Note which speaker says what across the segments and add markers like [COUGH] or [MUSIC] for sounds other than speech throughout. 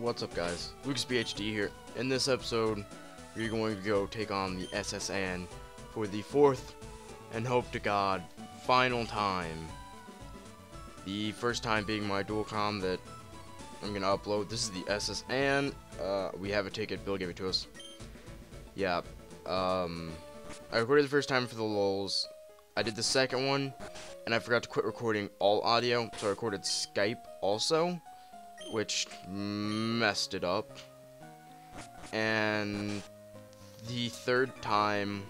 Speaker 1: What's up guys? Lucas PHD here. In this episode, we're going to go take on the S.S. Anne for the fourth and hope to god final time. The first time being my dual com that I'm gonna upload. This is the S.S. Anne. Uh, we have a ticket, Bill gave it to us. Yeah. Um I recorded the first time for the lulz. I did the second one, and I forgot to quit recording all audio, so I recorded Skype also which messed it up. And the third time,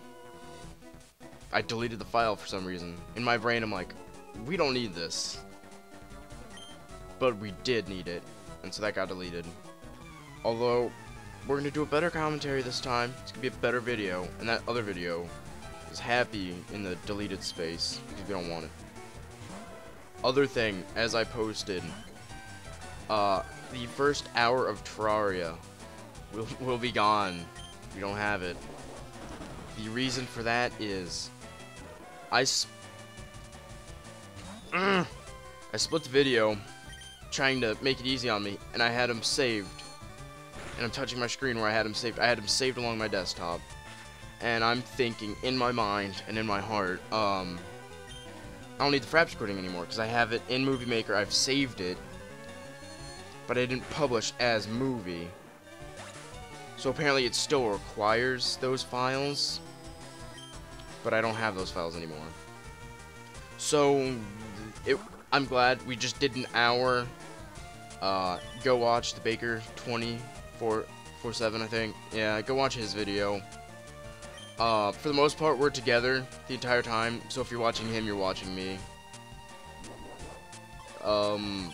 Speaker 1: I deleted the file for some reason. In my brain, I'm like, we don't need this. But we did need it, and so that got deleted. Although, we're going to do a better commentary this time. It's going to be a better video, and that other video is happy in the deleted space, because we don't want it. Other thing, as I posted, uh, the first hour of Terraria will, will be gone. We don't have it. The reason for that is I I split the video trying to make it easy on me, and I had him saved. And I'm touching my screen where I had him saved. I had him saved along my desktop. And I'm thinking in my mind and in my heart, um, I don't need the Fraps recording anymore because I have it in Movie Maker. I've saved it but I didn't publish as movie. So apparently it still requires those files, but I don't have those files anymore. So it, I'm glad we just did an hour. Uh, go watch the Baker 24 7 I think. Yeah, go watch his video. Uh, for the most part, we're together the entire time. So if you're watching him, you're watching me. Um,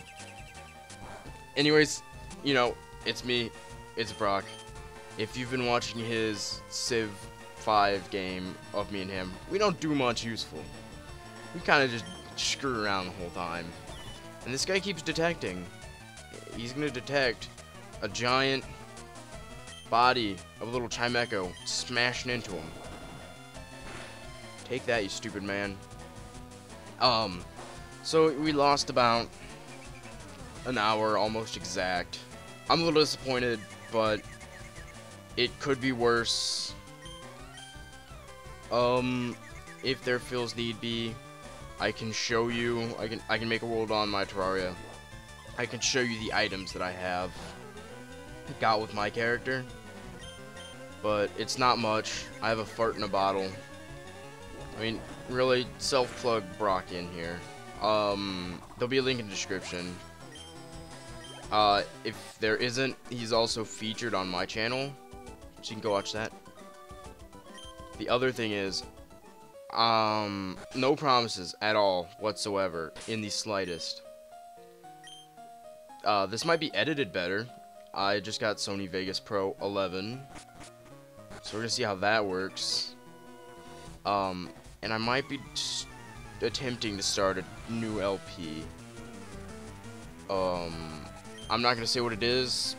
Speaker 1: anyways, you know, it's me, it's Brock. If you've been watching his Civ 5 game of me and him, we don't do much useful. We kind of just screw around the whole time. And this guy keeps detecting. He's going to detect a giant body of a little Chimecho smashing into him. Take that, you stupid man. Um, so we lost about an hour, almost exact. I'm a little disappointed, but it could be worse. Um, if there feels need be, I can show you. I can I can make a world on my Terraria. I can show you the items that I have got with my character, but it's not much. I have a fart in a bottle. I mean, really, self-plug Brock in here. Um, there'll be a link in the description. Uh, if there isn't, he's also featured on my channel, so you can go watch that. The other thing is, um, no promises at all whatsoever, in the slightest. Uh, this might be edited better. I just got Sony Vegas Pro 11, so we're gonna see how that works. Um, and I might be attempting to start a new LP. Um, I'm not gonna say what it is,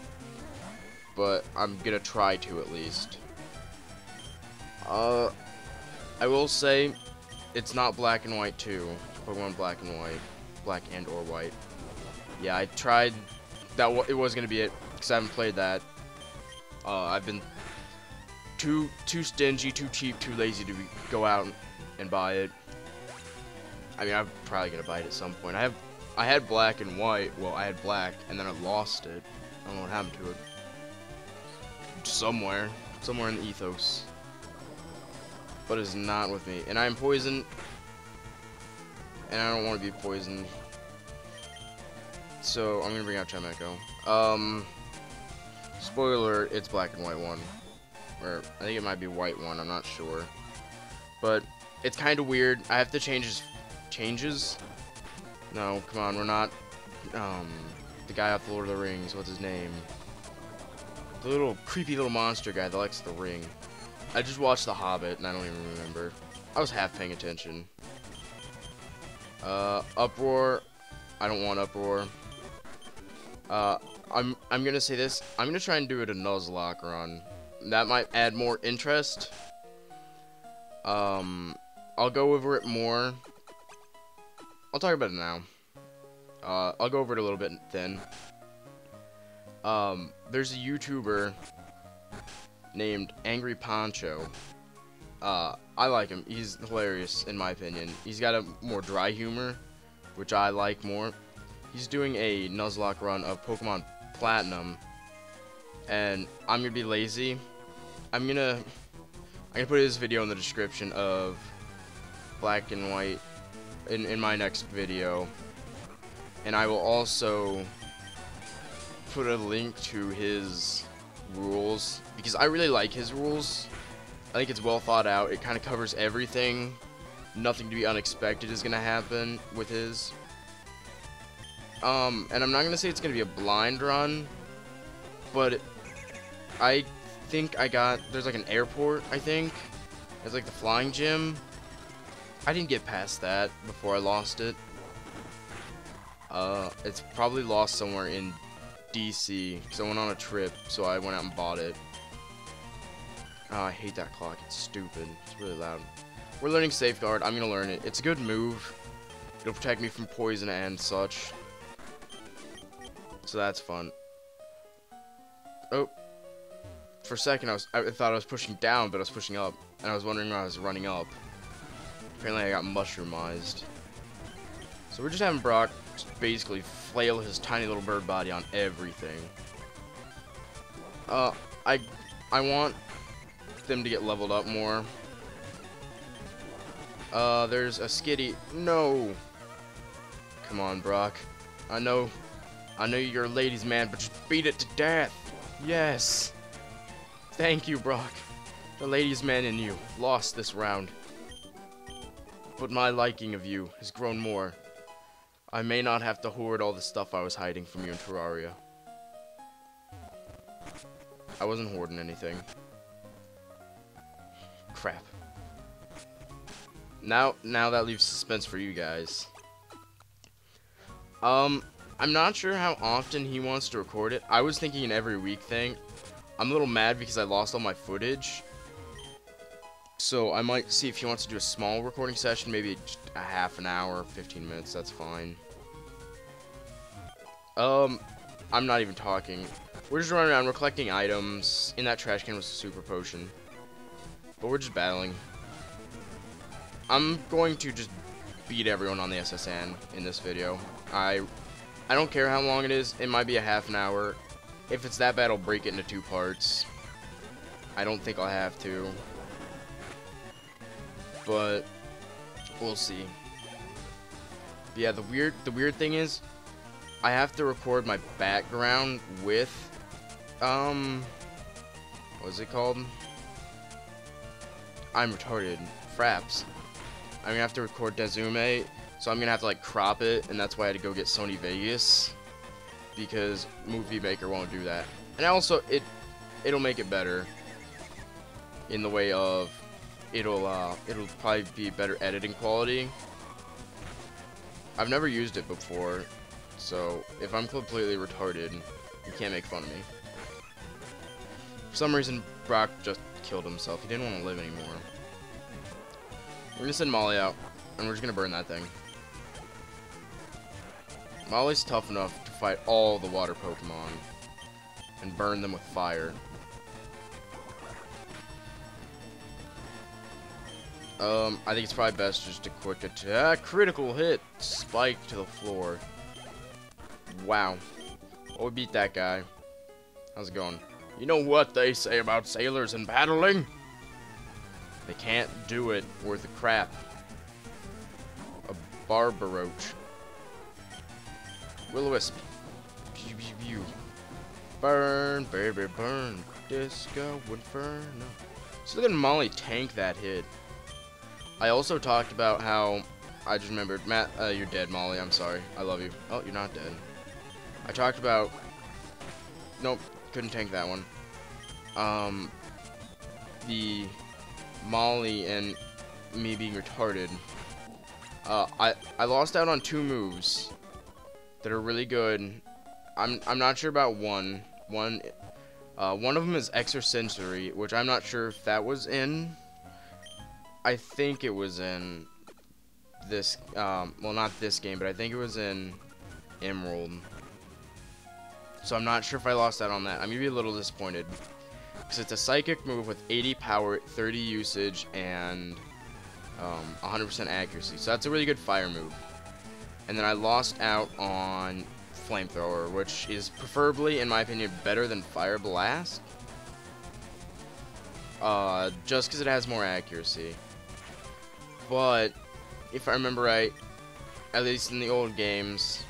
Speaker 1: but I'm gonna try to at least. Uh, I will say, it's not black and white too. Pokemon black and white, black and or white. Yeah, I tried. That it was gonna be it because I haven't played that. Uh, I've been too too stingy, too cheap, too lazy to go out and buy it. I mean, I'm probably gonna buy it at some point. I have I had black and white. Well, I had black, and then I lost it. I don't know what happened to it. Somewhere. Somewhere in the ethos. But it's not with me. And I'm poisoned. And I don't want to be poisoned. So, I'm going to bring out Chimecho. Um, spoiler, it's black and white one. Or, I think it might be white one, I'm not sure. But, it's kind of weird. I have to change his changes no, come on, we're not, um, the guy off the Lord of the Rings, what's his name? The little creepy little monster guy that likes the ring. I just watched The Hobbit, and I don't even remember. I was half paying attention. Uh, Uproar. I don't want Uproar. Uh, I'm, I'm gonna say this. I'm gonna try and do it a Nuzlocke run. That might add more interest. Um, I'll go over it more I'll talk about it now. Uh, I'll go over it a little bit then. Um, there's a YouTuber named Angry Poncho. Uh, I like him. He's hilarious in my opinion. He's got a more dry humor, which I like more. He's doing a Nuzlocke run of Pokemon Platinum, and I'm gonna be lazy. I'm gonna I'm gonna put his video in the description of Black and White in in my next video, and I will also put a link to his rules because I really like his rules. I think it's well thought out. It kind of covers everything. Nothing to be unexpected is gonna happen with his. Um, and I'm not gonna say it's gonna be a blind run, but I think I got there's like an airport. I think It's like the flying gym. I didn't get past that before I lost it. Uh, it's probably lost somewhere in DC because I went on a trip, so I went out and bought it. Oh, I hate that clock. It's stupid. It's really loud. We're learning Safeguard. I'm gonna learn it. It's a good move. It'll protect me from poison and such. So that's fun. Oh. For a second, I was I thought I was pushing down, but I was pushing up, and I was wondering why I was running up. Apparently, I got mushroomized. So we're just having Brock basically flail his tiny little bird body on everything. Uh, I, I want them to get leveled up more. Uh, there's a Skitty. No. Come on, Brock. I know, I know you're a ladies' man, but just beat it to death. Yes. Thank you, Brock. The ladies' man in you lost this round. But my liking of you has grown more. I may not have to hoard all the stuff I was hiding from you in Terraria. I wasn't hoarding anything. Crap. Now, now that leaves suspense for you guys. Um, I'm not sure how often he wants to record it. I was thinking an every week thing. I'm a little mad because I lost all my footage. So I might see if he wants to do a small recording session, maybe a half an hour, 15 minutes, that's fine. Um, I'm not even talking. We're just running around, we're collecting items. In that trash can was a super potion. But we're just battling. I'm going to just beat everyone on the S.S. Anne in this video. I I don't care how long it is. It might be a half an hour. If it's that bad, I'll break it into two parts. I don't think I'll have to. But we'll see. But yeah, the weird the weird thing is I have to record my background with um what's it called? I'm retarded. Fraps. I'm gonna have to record Dezume so I'm gonna have to like crop it, and that's why I had to go get Sony Vegas because Movie Maker won't do that. And also, it it'll make it better in the way of it'll uh, it'll probably be better editing quality. I've never used it before, so if I'm completely retarded, you can't make fun of me. For some reason, Brock just killed himself. He didn't want to live anymore. We're gonna send Molly out, and we're just gonna burn that thing. Molly's tough enough to fight all the water Pokemon and burn them with fire. Um, I think it's probably best just a quick attack. Critical hit. Spike to the floor. Wow. Oh, we beat that guy. How's it going? You know what they say about sailors and battling? They can't do it worth a crap. A Barboach. Will-O-Wisp. Pew, pew, pew. Burn, baby, burn. Disco Inferno. So look at Molly tank that hit. I also talked about how I just remembered Matt. Uh, you're dead, Molly. I'm sorry. I love you. Oh, you're not dead. I talked about. Nope, couldn't tank that one. Um, the Molly and me being retarded. Uh, I I lost out on two moves that are really good. I'm I'm not sure about one. One uh, one of them is extrasensory, which I'm not sure if that was in. I think it was in this. Um, well, not this game, but I think it was in Emerald. So I'm not sure if I lost out on that. I'm going to be a little disappointed. Because it's a psychic move with 80 power, 30 usage, and 100% um, accuracy. So that's a really good fire move. And then I lost out on flamethrower, which is preferably, in my opinion, better than fire blast. Uh, just because it has more accuracy. But, if I remember right, at least in the old games,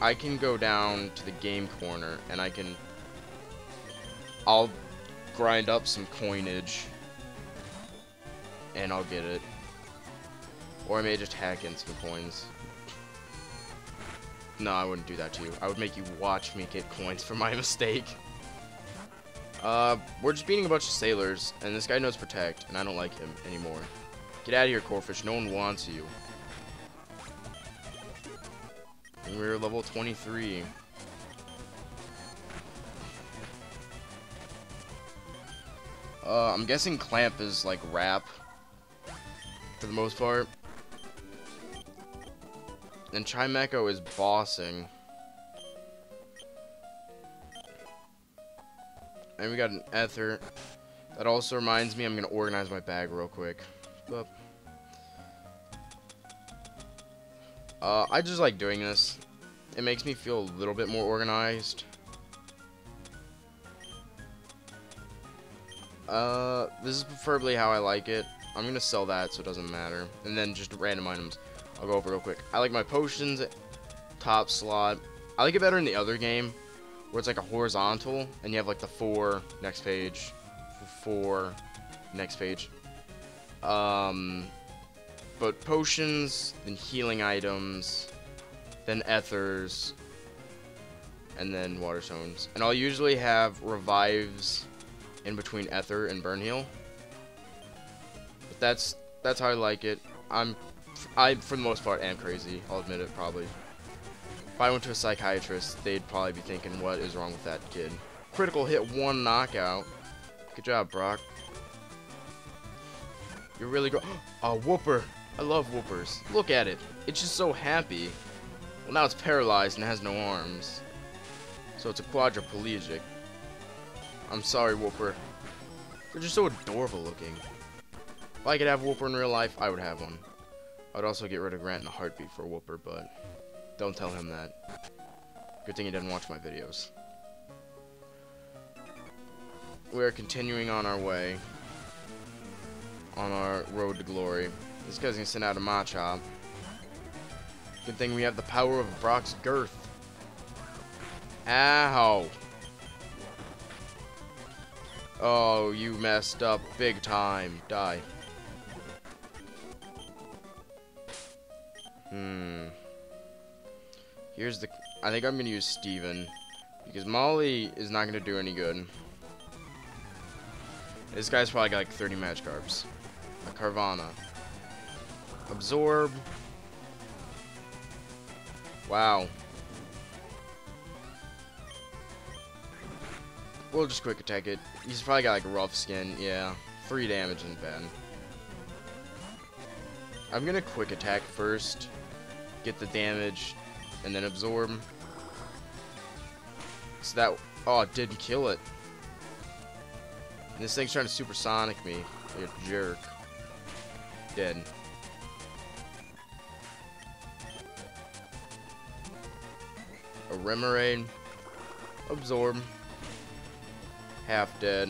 Speaker 1: I can go down to the game corner and I can... I'll grind up some coinage and I'll get it. Or I may just hack in some coins. No, I wouldn't do that to you. I would make you watch me get coins for my [LAUGHS] mistake. Uh, we're just beating a bunch of sailors, and this guy knows Protect, and I don't like him anymore. Get out of here, Corphish. No one wants you. And we're level 23. Uh, I'm guessing Clamp is like wrap for the most part. And Chimecho is bossing. And we got an Ether. That also reminds me I'm going to organize my bag real quick. Uh, I just like doing this. It makes me feel a little bit more organized. Uh, this is preferably how I like it. I'm to sell that so it doesn't matter. And then just random items. I'll go over real quick. I like my potions top slot. I like it better in the other game where it's like a horizontal and you have like the four next page, four next page. Um, but potions, then healing items, then ethers, and then water stones. And I'll usually have revives in between ether and burn heal. But that's that's how I like it. I'm I for the most part am crazy. I'll admit it probably. If I went to a psychiatrist, they'd probably be thinking, what is wrong with that kid? Critical hit, one knockout. Good job, Brock. You're really good. [GASPS] A Wooper. I love Woopers. Look at it. It's just so happy. Well, now it's paralyzed and has no arms. So it's a quadriplegic. I'm sorry, Wooper. They're just so adorable looking. If I could have Wooper in real life, I would have one. I would also get rid of Grant in a heartbeat for Wooper, but don't tell him that. Good thing he didn't watch my videos. We are continuing on our way. On our road to glory. This guy's gonna send out a Machop. Good thing we have the power of Brock's girth. Ow. Oh, you messed up big time. Die. Hmm. Here's the... I think I'm going to use Steven. Because Molly is not going to do any good. This guy's probably got like 30 Magikarps. A Carvanha. Absorb. Wow. We'll just quick attack it. He's probably got like rough skin. Yeah. Three damage in bad. I'm gonna quick attack first. Get the damage. And then absorb. So that... Oh, it didn't kill it. This thing's trying to supersonic me. A jerk. Dead. A Remoraid. Absorb. Half dead.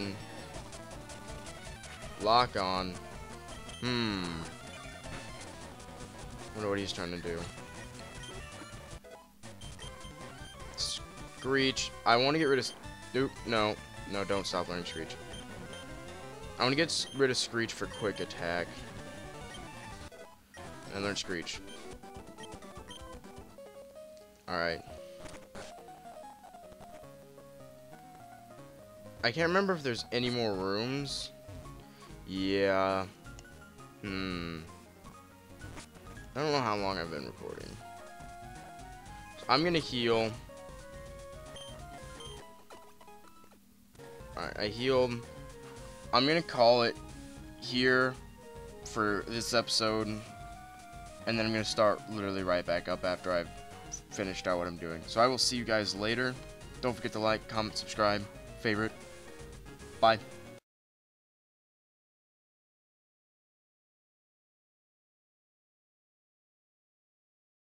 Speaker 1: Lock on. Hmm. wonder what he's trying to do. Screech. I want to get rid of... Nope. No. No, don't stop learning Screech. I want to get rid of Screech for quick attack. And learn Screech. Alright. I can't remember if there's any more rooms. Yeah. Hmm. I don't know how long I've been recording. So I'm gonna heal. Alright, I healed. I'm gonna call it here for this episode. And then I'm gonna start literally right back up after I've finished out what I'm doing. So I will see you guys later. Don't forget to like, comment, subscribe, favorite. Bye.